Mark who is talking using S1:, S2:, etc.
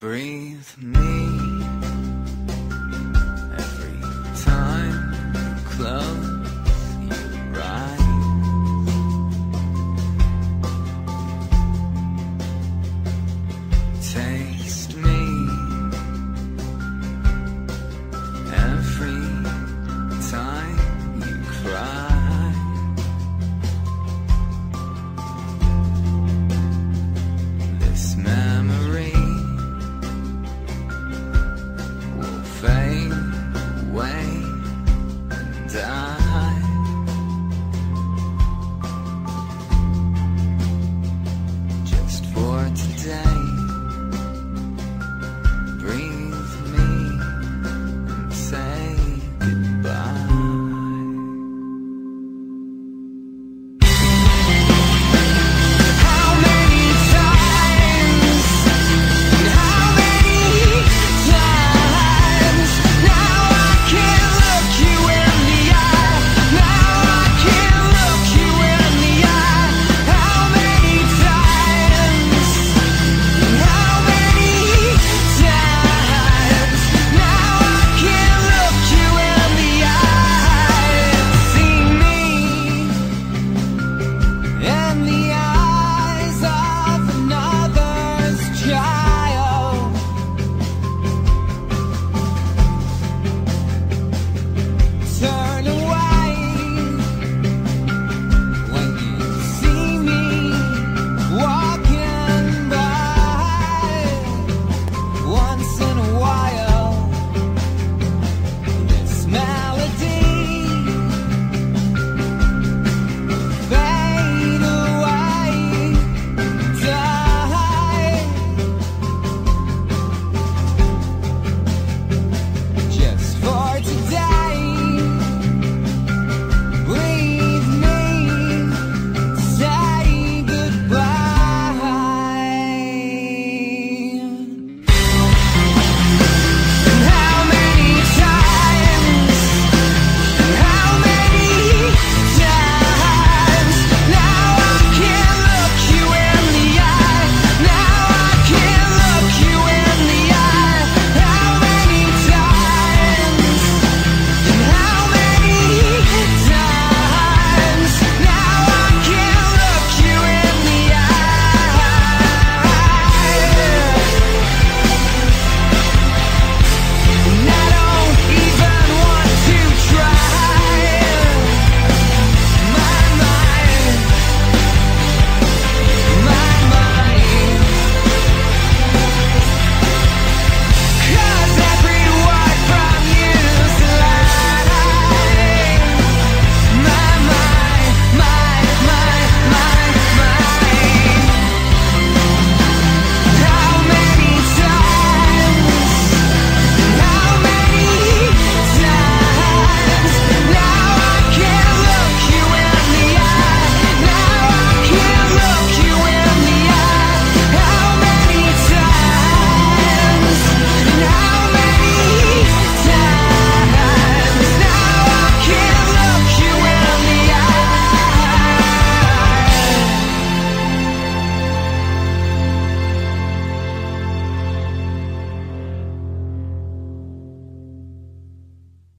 S1: Breathe me